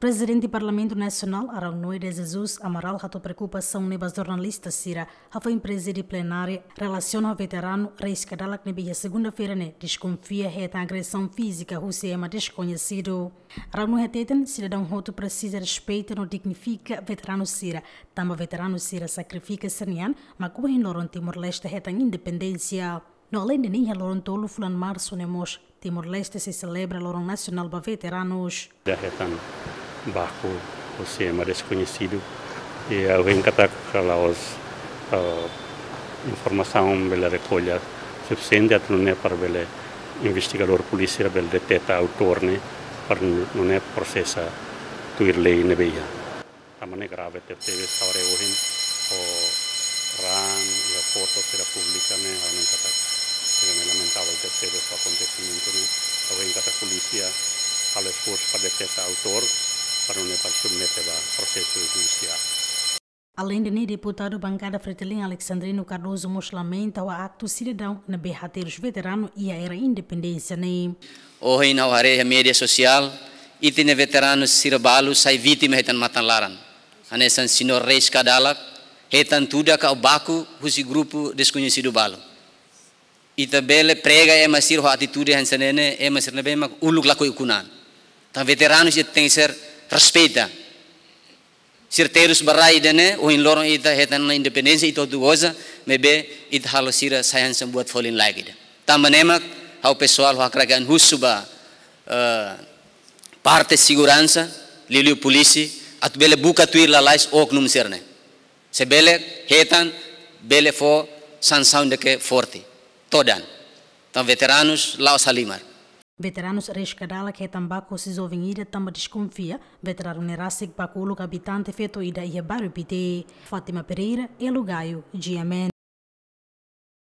Presidente do Parlamento Nacional, Arão de Jesus Amaral, a preocupação nebas jornalistas Sira, a foi empresa de plenária, relaciona ao veterano Reis Cadalak nebia segunda-feira, né, desconfia reta agressão física, o é desconhecido. Arão reteten, cidadão roto precisa respeito, não dignifica veterano Sira. Tamba veterano Sira sacrifica Sernian, mas como em Timor-Leste reta independência. No além de ninha Loron Tolo, Fulan Março, Nemos, Timor-Leste se celebra Loron Nacional para veteranos. Bajo o sistema desconhecido e eu venho catar kalau uh, informação bela recolha suficiente até não é para bela investigador polícia bela deteta autor né para não é processa tuir lei ne beia tamane grave te teve saure ohin o ran a foto será pública né a não catar é lamentável te teve o acontecimento né eu venho catar polícia al esforço para detectar autor para não submeter a processo judicial. Além de deputado bancada Fretilin Alexandrino Cardoso mos lamenta o acto cidadão na berrateiros veterano e a era independência nem. Hoje na área mídia social e tem veteranos sirbalu sai vítima hetan matan laran. Anesan senhor reis kadalak hetan tudo ka baku husi grupo desconhecido balo. E também prega é masir ho atitude hansanene é masir na bem uluk lako ikunan. Tan veteranos tem ser respeita. Certeiros barai dene, o in lorong ita hetan na independência ito duosa, mebe it halo sira sayan buat folin lagi. Tamanemak, hau pessoal ho akragan husuba uh, parte segurança, liliu polisi, at bele buka tuir lalais ok num serne. Se bele hetan, bele fo sansaun deke forte. Todan. Então veteranos, lao salimar. Veteranos rescadala que também se ida também desconfia. Veterano nerasik bakulu habitante feito ida e bairro Pite. Fátima Pereira, Elugaio, Giamen.